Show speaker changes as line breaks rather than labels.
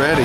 ready.